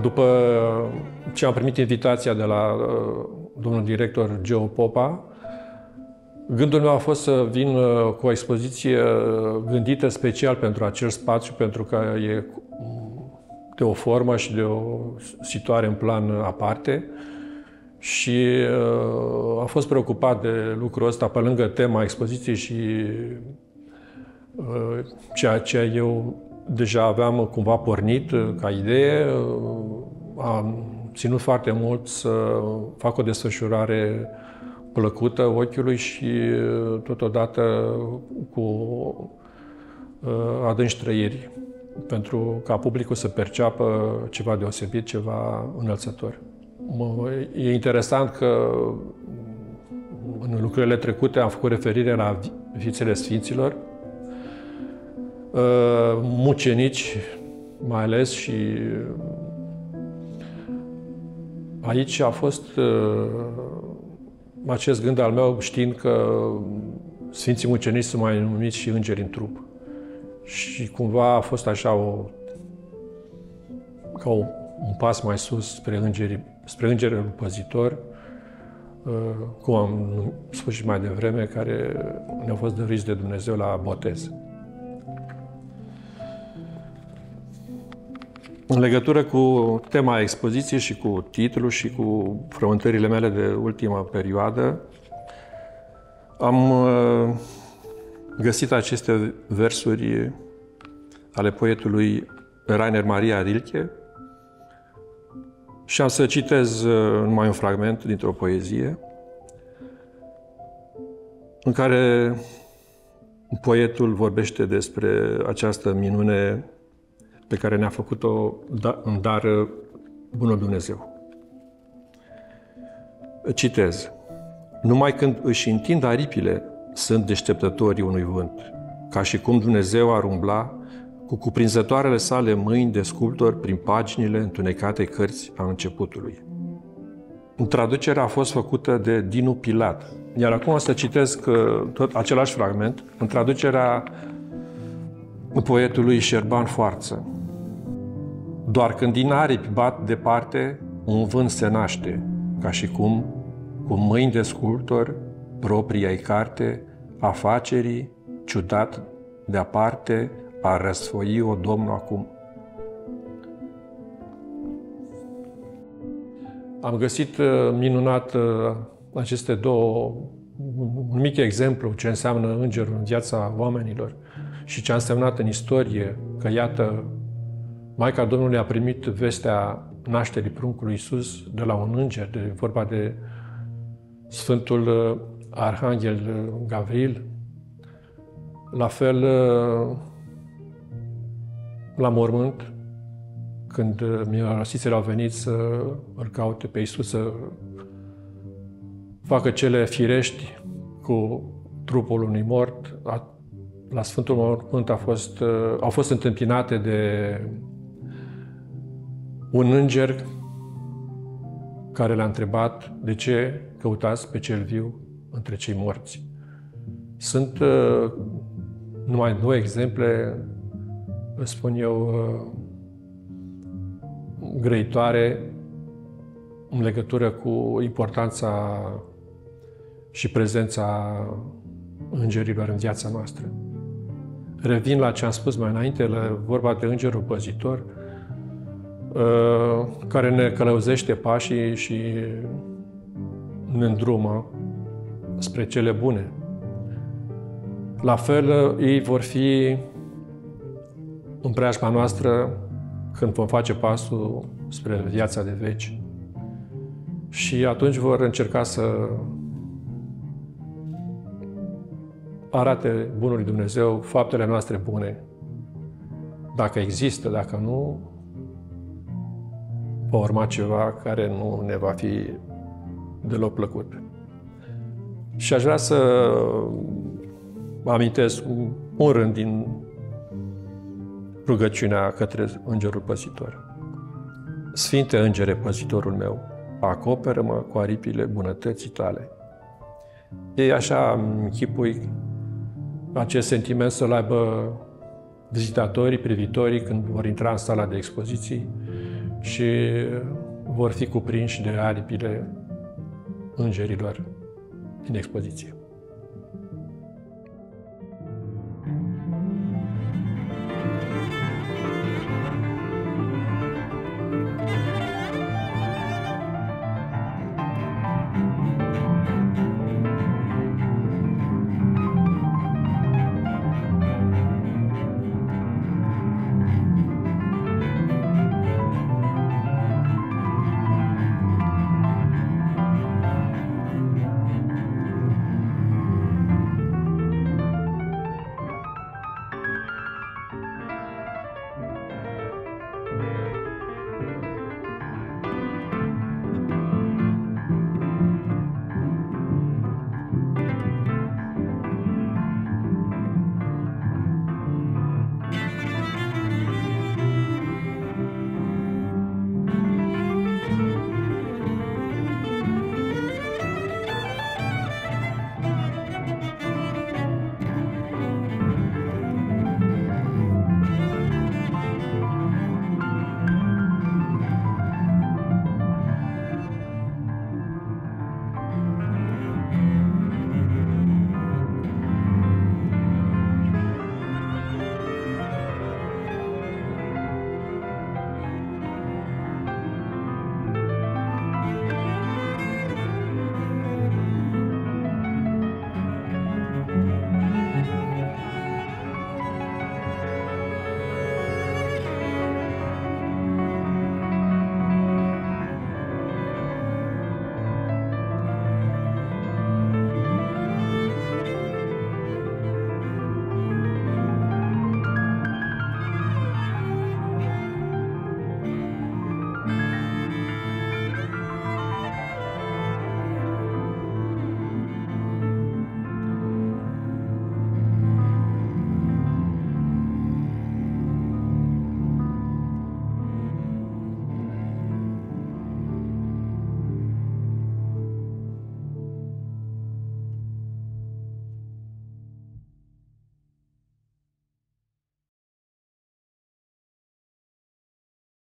După ce am primit invitația de la uh, domnul director Geo Popa, gândul meu a fost să vin uh, cu o expoziție uh, gândită special pentru acel spațiu, pentru că e de o formă și de o situare în plan aparte. Și uh, am fost preocupat de lucrul ăsta pe lângă tema expoziției și uh, ceea ce eu deja aveam cumva pornit uh, ca idee. Uh, am ținut foarte mult să fac o desfășurare plăcută ochiului și uh, totodată cu adânci trăiri, pentru ca publicul să perceapă ceva deosebit, ceva înălțător. E interesant că în lucrurile trecute am făcut referire la viețile Sfinților, Uh, mucenici, mai ales și aici a fost uh, acest gând al meu știind că Sfinții Mucenici sunt mai numiți și îngeri în trup. Și cumva a fost așa o, ca o, un pas mai sus spre, îngerii, spre îngerul păzitor, uh, cum am spus și mai devreme, care ne-au fost dăruiți de Dumnezeu la botez. În legătură cu tema expoziției și cu titlul și cu frământările mele de ultima perioadă, am uh, găsit aceste versuri ale poetului Rainer Maria Rilke și am să citez uh, numai un fragment dintr-o poezie în care poetul vorbește despre această minune pe care ne-a făcut-o da, în dar Bunul Dumnezeu. Citez. Numai când își întind aripile, sunt deșteptătorii unui vânt, ca și cum Dumnezeu ar umbla cu cuprinzătoarele sale mâini de sculptor prin paginile întunecate cărți a începutului. Traducerea a fost făcută de Dinu Pilat, iar acum o să citesc uh, tot același fragment în traducerea poetului Șerban Foarță. Doar când din aripi bat departe, un vânt se naște, ca și cum, cu mâini de sculptor, proprii ai carte, afacerii, ciudat, de aparte, a răsfoi-o Domnul acum. Am găsit uh, minunat uh, aceste două, un mic exemplu ce înseamnă îngerul în viața oamenilor și ce a însemnat în istorie, că iată, Maica Domnului a primit vestea nașterii pruncului Iisus de la un înger, de vorba de Sfântul uh, Arhanghel uh, Gavril. La fel, uh, la mormânt, când mirosițele au venit să îl caute pe Iisus, să facă cele firești cu trupul unui mort, la Sfântul Mormânt a fost, au fost întâmpinate de un înger care l-a întrebat de ce căutați pe cel viu între cei morți. Sunt uh, numai două exemple, spun eu, uh, grăitoare în legătură cu importanța și prezența îngerilor în viața noastră. Revin la ce am spus mai înainte, la vorba de îngerul păzitor, Uh, care ne călăuzește pașii și ne îndrumă spre cele bune. La fel, ei vor fi în preajma noastră când vom face pasul spre viața de veci. Și atunci vor încerca să arate Bunului Dumnezeu faptele noastre bune. Dacă există, dacă nu, va urma ceva care nu ne va fi deloc plăcut. Și aș vrea să amintesc un rând din rugăciunea către Îngerul Păzitor. Sfinte Îngere Păzitorul meu, acoperă-mă cu aripile bunătății tale, E așa închipui acest sentiment să-l aibă vizitatorii, privitorii când vor intra în sala de expoziții și vor fi cuprinși de aripile îngerilor din expoziție.